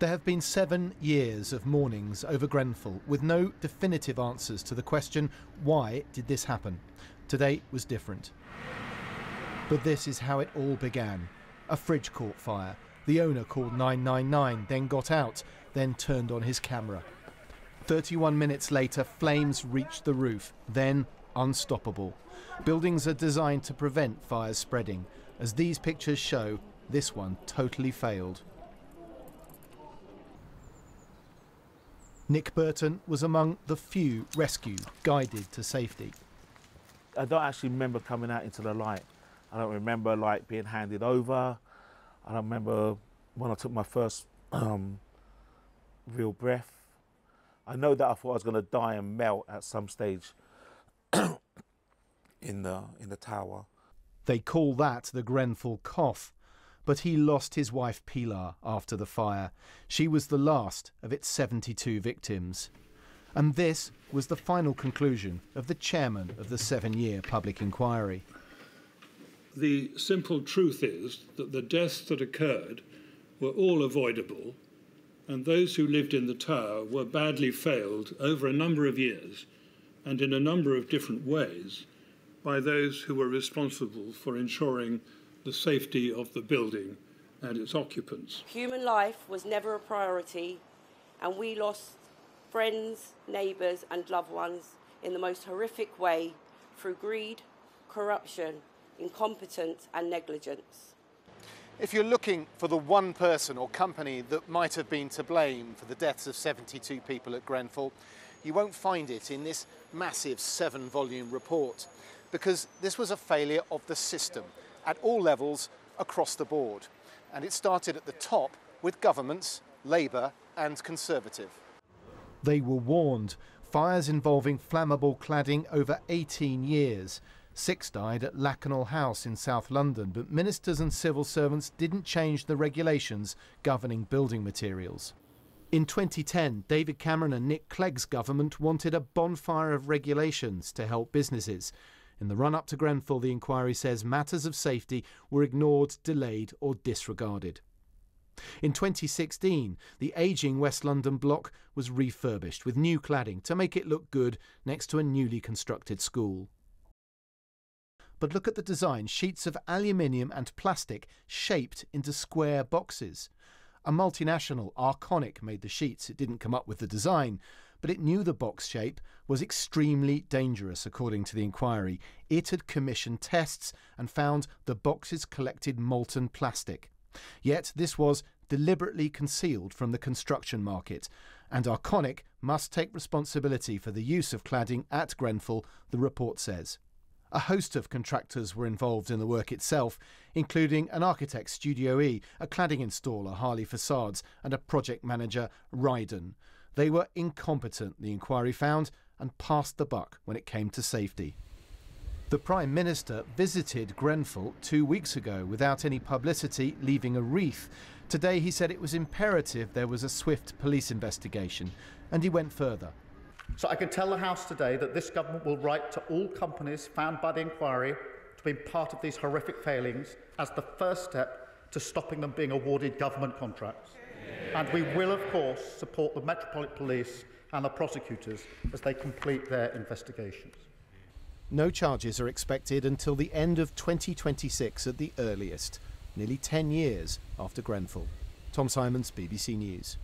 There have been seven years of mournings over Grenfell with no definitive answers to the question why did this happen? Today was different. But this is how it all began. A fridge caught fire. The owner called 999, then got out, then turned on his camera. 31 minutes later, flames reached the roof, then unstoppable. Buildings are designed to prevent fires spreading. As these pictures show, this one totally failed. Nick Burton was among the few rescued, guided to safety. I don't actually remember coming out into the light. I don't remember like being handed over. I don't remember when I took my first um, real breath. I know that I thought I was going to die and melt at some stage in the in the tower. They call that the Grenfell cough. But he lost his wife Pilar after the fire. She was the last of its 72 victims. And this was the final conclusion of the chairman of the seven year public inquiry. The simple truth is that the deaths that occurred were all avoidable, and those who lived in the tower were badly failed over a number of years and in a number of different ways by those who were responsible for ensuring the safety of the building and its occupants. Human life was never a priority, and we lost friends, neighbours, and loved ones in the most horrific way through greed, corruption, incompetence, and negligence. If you're looking for the one person or company that might have been to blame for the deaths of 72 people at Grenfell, you won't find it in this massive seven volume report because this was a failure of the system at all levels across the board. And it started at the top with governments, Labour and Conservative. They were warned. Fires involving flammable cladding over 18 years. Six died at Lakanal House in South London, but ministers and civil servants didn't change the regulations governing building materials. In 2010, David Cameron and Nick Clegg's government wanted a bonfire of regulations to help businesses. In the run up to Grenfell, the inquiry says matters of safety were ignored, delayed, or disregarded. In 2016, the ageing West London block was refurbished with new cladding to make it look good next to a newly constructed school. But look at the design sheets of aluminium and plastic shaped into square boxes. A multinational, Arconic, made the sheets. It didn't come up with the design, but it knew the box shape was extremely dangerous, according to the inquiry. It had commissioned tests and found the boxes collected molten plastic. Yet this was deliberately concealed from the construction market, and Arconic must take responsibility for the use of cladding at Grenfell, the report says. A host of contractors were involved in the work itself, including an architect, Studio E, a cladding installer, Harley Facades, and a project manager, Rydon. They were incompetent, the inquiry found, and passed the buck when it came to safety. The Prime Minister visited Grenfell two weeks ago without any publicity, leaving a wreath. Today he said it was imperative there was a swift police investigation, and he went further. So I can tell the House today that this government will write to all companies found by the inquiry to be part of these horrific failings as the first step to stopping them being awarded government contracts. And we will, of course, support the Metropolitan Police and the prosecutors as they complete their investigations. No charges are expected until the end of 2026 at the earliest, nearly 10 years after Grenfell. Tom Symonds, BBC News.